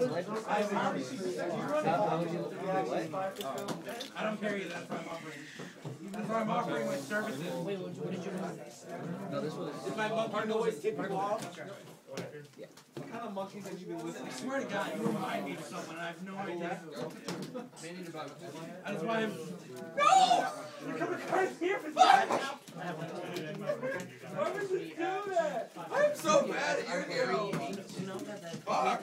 I don't carry that. That's why I'm offering. That's why I'm offering my services. Wait, what did you No, this was. Is my monkey noise tipping off? What kind of monkeys have you been I swear to God, you remind me of someone. I have no idea. That's why I'm. No! You're coming right here for that. Why would you do that? I'm so bad at your hero. Fuck.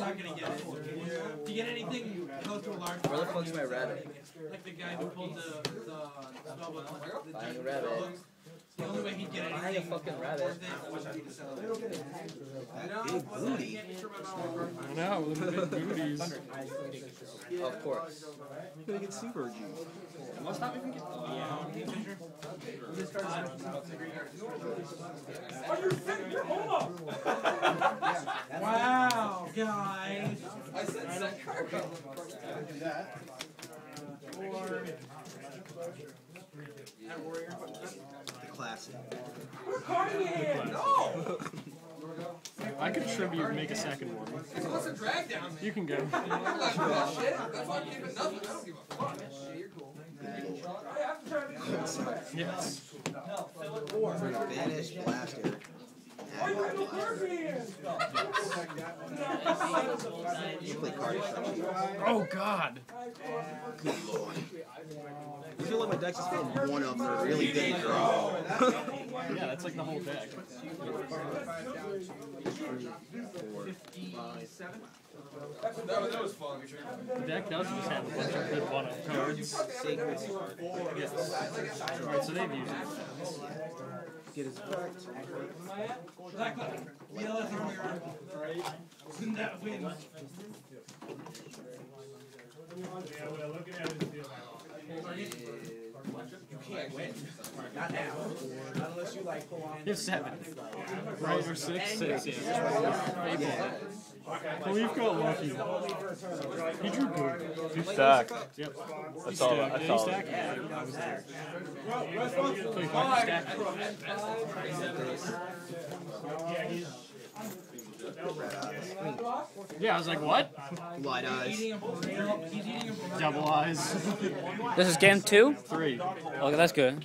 not gonna get anything close to a large. Where the fuck's my rabbit? Like the guy who pulled the, the, spell book, the Find the rabbit. The only way he'd get Find a anything. fucking rabbit. Big. I know, look at the booties. Of course. Gonna get super G. Must not even get. Wow, guys. I said set. The classic. No! I could tribute make a second one. It's almost a drag down there. You can go. I'm not doing that shit. That's why I'm keeping nothing. I don't give a fuck. Yes. Vanish, blaster. You play card destruction. Oh God. Good lord. I feel like my deck's just filled one of them. Really didn't draw. Yeah, that's like the whole deck. That was, that was fun. The deck does just have a bunch of good one-up cards. Sacred. Alright, so they've used it. Get his effect. Exactly. Yell at him. That wins. You can't win. Not now. Unless you like pull on. You have seven. Right, or six? Six, yeah. Yeah. Well, we've got lucky. He drew good. Two stack. Yep. That's all. Stack. That's Did he all. stack? Yeah, I was there. So he fucking stacked. Yeah, I was like, what? Light eyes. Eating a burrito. He's eating a burrito. Double eyes. This is game two? Three. Okay, that's good.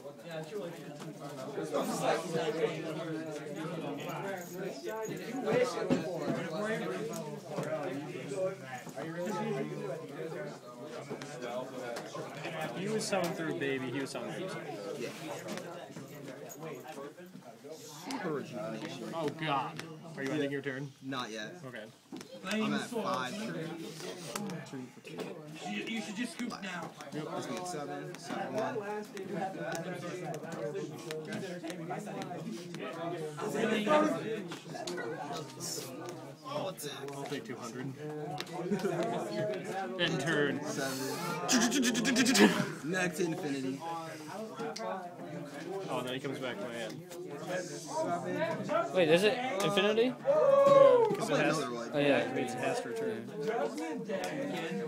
He was selling through baby. He was selling through. Yeah. Super. Oh God. Are you ending your turn? Not yet. Okay. I'm at five. Three for two. You, you should just scoop now. This one at seven. Seven one. Oh, what's it? I'll take 200. End turn. Seven. Next infinity. Oh, then he comes back to my hand. Wait, is it infinity? Because it has. Oh yeah. it means it has to return.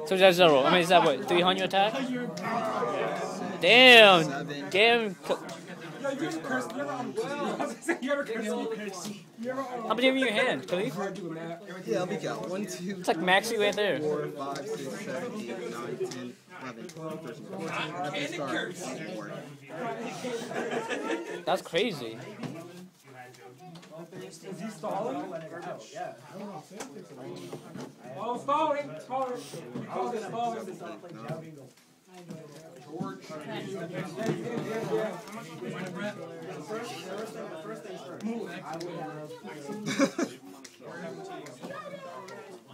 So that's zero. I mean, is that what? 300 attack? Damn! Damn. Seven. Damn. co- How many have you in your hand, Khalif? Yeah, I'll be count. One, two, It's like maxi right there. four, five, six, seven, eight, nine, ten, eleven, twelve, thirteen, fourteen. I have to start four. That's crazy. Is he stalling? Yeah. Oh, stalling, stalling. Oh, he's stalling.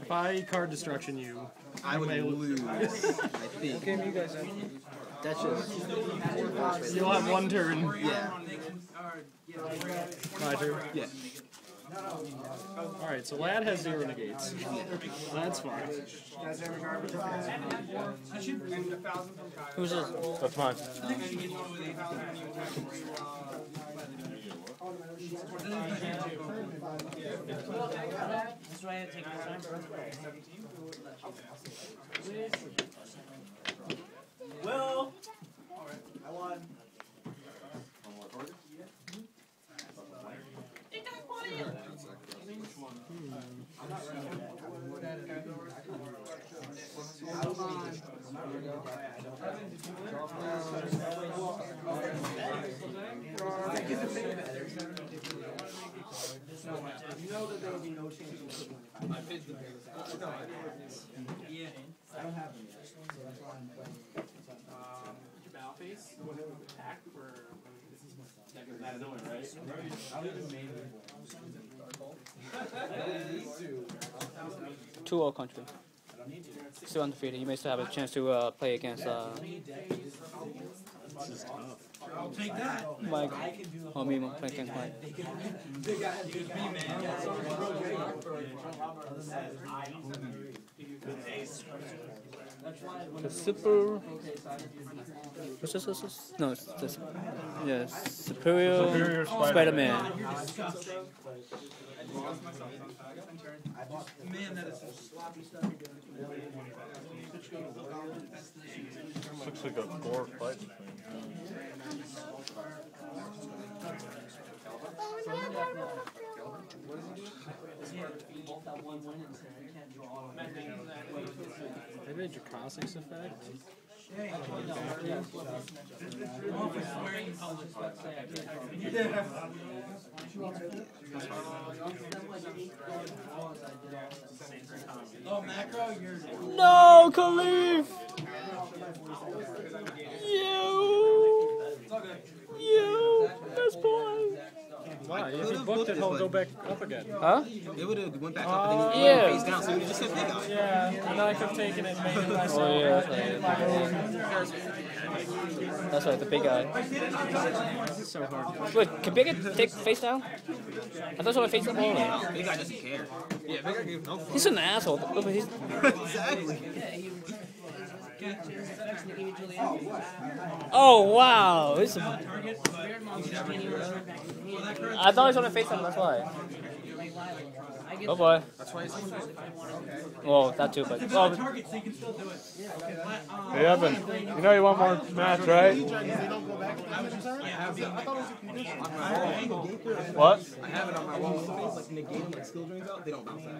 If I card destruction you, I would lose. I think. game you guys have? That's just. you'll have one turn. Yeah. My turn. Yeah. Alright, so Lad has zero negates. That's fine. Who's this? That's mine. That's why I take my time. Well, You know that there will be no change. Yeah. I don't have them yet, so that's why I'm playing. Battle face? Attack or that is nowhere, right? I'll leave the. Two all country. Still undefeated. You may still have a chance to uh, play against uh, I'll take that. Mike. Oh, me, play against Mike. The super. What's this? What's this? No, it's this. Yeah, Superior, Superior Spider- Spider-Man. Man, that is some sloppy stuff you're doing. Looks like a four fight between. Maybe a Dracossack effect? Macro, you're. No, Khalif! You! You! Best boy! Why? If you booked it, he'll go back up again. Huh? It would have went back up and then uh, Yeah. face down, so he just said big guy. Yeah, and I could have taken it and made it myself. Oh yeah, that's right. Oh, that's right, the big guy. This is so hard. Wait, can Big Guy take face down? I thought it's only face up only. Big guy doesn't care. Yeah, big guy gave no fuck. He's an asshole. Exactly. Oh wow, this is, I thought he was only face up. That's why. Oh boy. That's why Well, that too, but oh, Target, so you can still do it. Hey Evan, you know you want more match, right? What? I have it on my wall. Things like negate them, like skill drains out, they don't bounce back.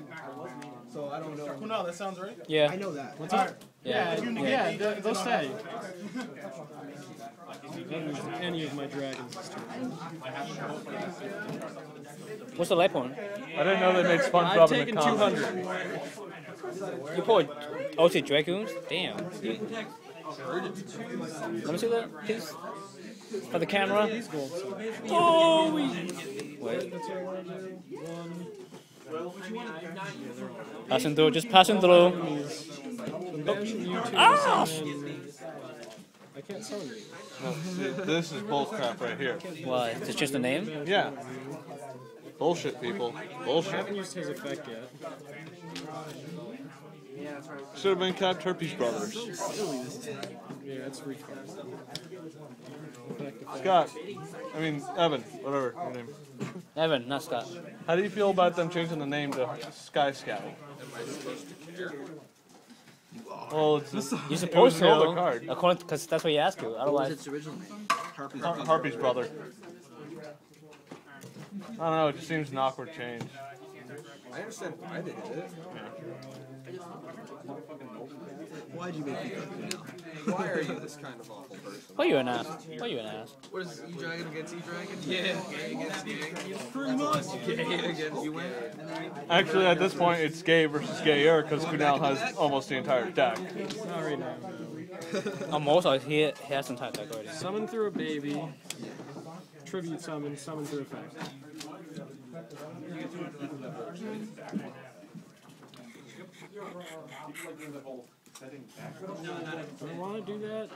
So I don't know. No, that sounds right. yeah, I know that. What's up? yeah. Yeah, they- they'll stay. Any of my dragons. What's the light point? I didn't know they made I've SpongeBob in taken the two comics. hundred. You pulled OT Dragoons? Damn. Let me see that, please. For the camera. Oh, wait. Passing through, just passing through. Imagine you two Ah! I can't summon you. This is bullcrap right here. What? It's just a name? Yeah. Bullshit, people. I Bullshit. haven't used his effect yet. Should have been Cap Turpey's brothers. Yeah, it's retard. Scott. I mean, Evan. Whatever your name. Evan, not Scott. How do you feel about them changing the name to Sky Scout? Well, it's You're it was supposed an to. older card. According, because that's what you asked you. What was Otherwise, its original name? Harpy's Har- Harpy's brother. I don't know. It just seems an awkward change. I understand why they did it. Why'd you make me cut Why are you this kind of awful person? Why you an ass? Why you an ass? What is E Dragon against E Dragon? Yeah. Gay against gay. Pretty much. Gay against you. Actually, at this point, it's gay versus gayer because Kunal has almost the entire deck. Not right now. Almost. Oh, he, he has some type deck already. Summon through a baby. Tribute summon, summon through effect. Do I want to do that?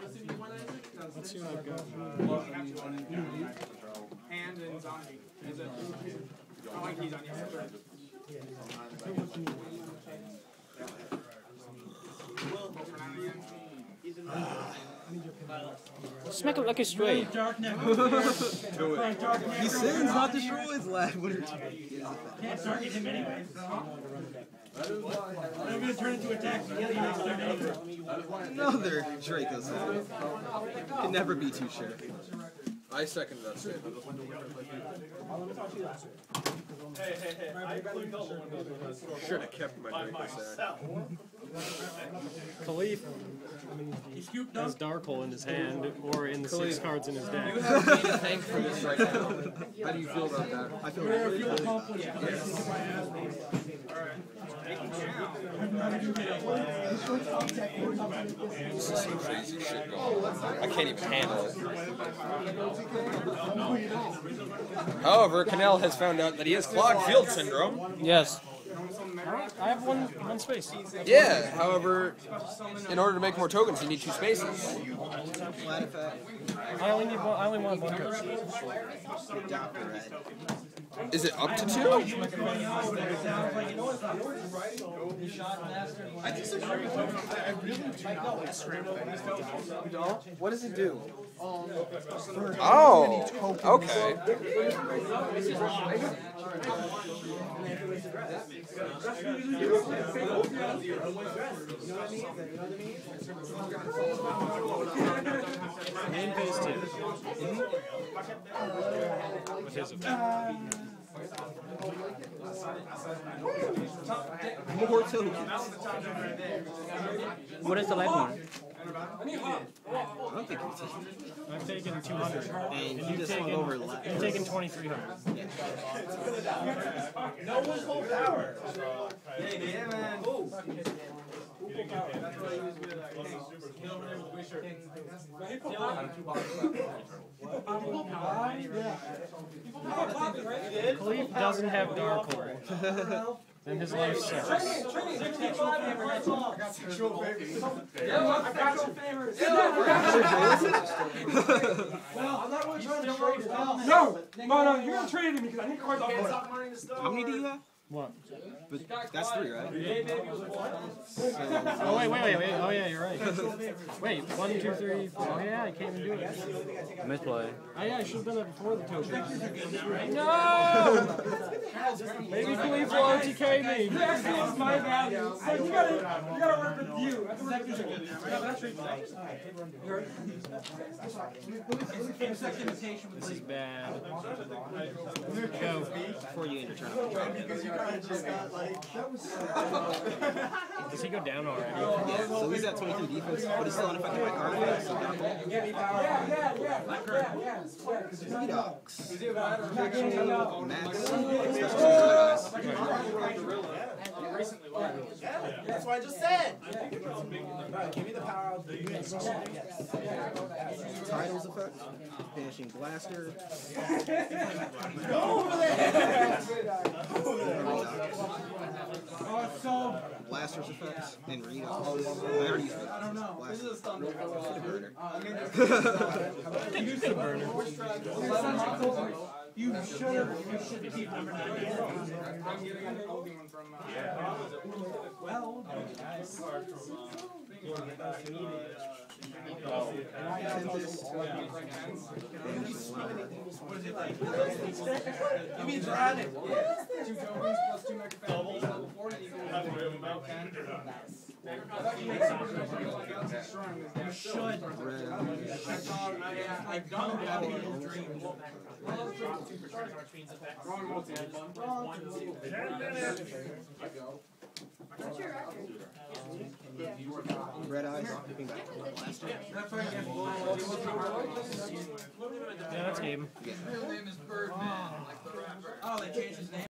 Let's see what I've got. Hand and zombie. Is it? I like he's on your Smack it like a straight. Dark neck. Do it. He sins, not destroys. Lad, what are you Can't target him anyway. So. I'm gonna turn into attack to kill you next turn. Another Dracossack. Can never be too sure. I second that statement. Should have kept my Dracossack. Khalif He scooped has up. Darkle in his hand, or in the six cards in his deck. You have me to thank for this right now. How do you feel about that? I feel Where I really feel good. accomplished. Yes. My ass. Crazy shit going on. I can't even handle it. However, Canal has found out that he has clogged field syndrome. Yes. I have one one space. Yeah, however, in order to make more tokens, you need two spaces. I only need one. I only want one card. Dapper red. Is it up to two? What does it do? Oh, okay. Main phase two. With his effect. More tokens. What is the light one? I don't think it's I've taken 200. And you've just taken, over left. you've taken 2300. Khalif doesn't have Darkle. Then his life sucks. No! No, no, you're gonna trade him because I need cards off board. How many do you have? What? But that's three, right? Oh, wait, wait, wait, wait. Oh, yeah, you're right. Wait, one, two, three, four. Oh, yeah, I can't even do it. Misplay. Oh, yeah, I should have done that before the token. No! Maybe Khalif will OTK me. That's my value. So you gotta, you gotta work with you. That's exactly This is bad. Go. Before you enter tournament. Does he go down already? Yeah, so he's at 23 defense, but he's still unaffected by card effects. So Dapple. Redox. Max. Special That's what I just said. Give me the power of the Tidal's effect. Banishing Blaster. Go Oh, so Blaster's effects. And read Redox. I already used Redox. I don't know. Blaster. you should you should keep number nine. I'm getting an oldie one from. Uh, Well, Tempest. you mean dragon? two tokens plus two mega fan. Level 40 equals ten. You should. I don't a dream. Which means that Red eyes. Yeah, that's game. His real name is Birdman, like the rapper. Oh, they changed his name.